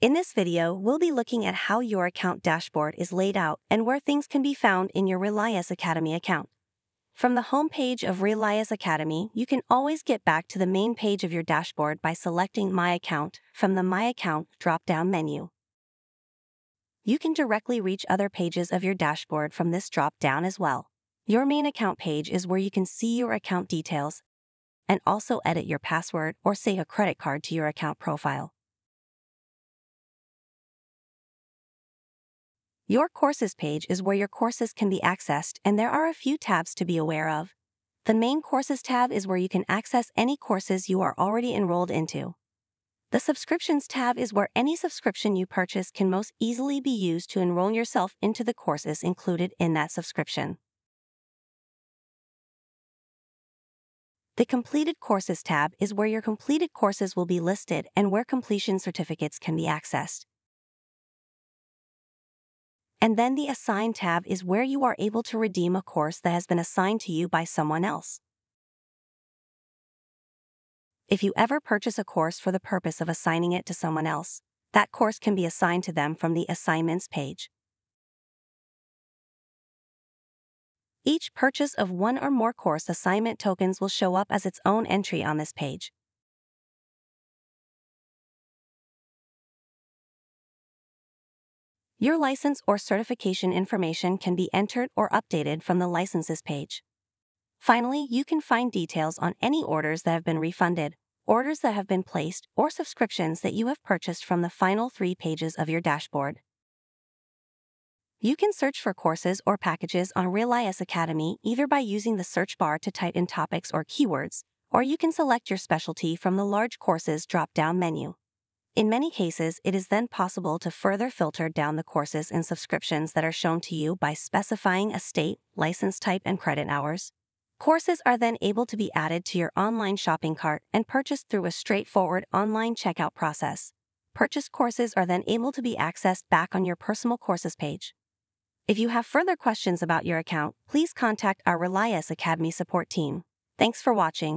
In this video, we'll be looking at how your account dashboard is laid out and where things can be found in your Relias Academy account. From the home page of Relias Academy, you can always get back to the main page of your dashboard by selecting My Account from the My Account drop-down menu. You can directly reach other pages of your dashboard from this drop-down as well. Your main account page is where you can see your account details and also edit your password or save a credit card to your account profile. Your courses page is where your courses can be accessed, and there are a few tabs to be aware of. The main courses tab is where you can access any courses you are already enrolled into. The subscriptions tab is where any subscription you purchase can most easily be used to enroll yourself into the courses included in that subscription. The Completed Courses tab is where your completed courses will be listed and where completion certificates can be accessed. And then the Assign tab is where you are able to redeem a course that has been assigned to you by someone else. If you ever purchase a course for the purpose of assigning it to someone else, that course can be assigned to them from the Assignments page. Each purchase of one or more course assignment tokens will show up as its own entry on this page. Your license or certification information can be entered or updated from the Licenses page. Finally, you can find details on any orders that have been refunded, orders that have been placed, or subscriptions that you have purchased from the final three pages of your dashboard. You can search for courses or packages on Relias Academy either by using the search bar to type in topics or keywords, or you can select your specialty from the Large Courses drop-down menu. In many cases, it is then possible to further filter down the courses and subscriptions that are shown to you by specifying a state, license type, and credit hours. Courses are then able to be added to your online shopping cart and purchased through a straightforward online checkout process. Purchased courses are then able to be accessed back on your personal courses page. If you have further questions about your account, please contact our Relias Academy support team. Thanks for watching.